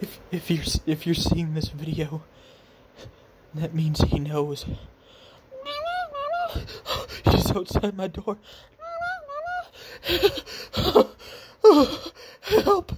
If, if you're if you're seeing this video, that means he knows. He's outside my door. Help!